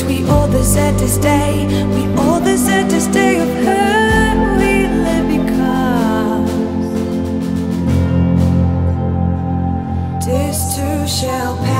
We all the to stay. We all the to stay. of her we live because this too shall pass.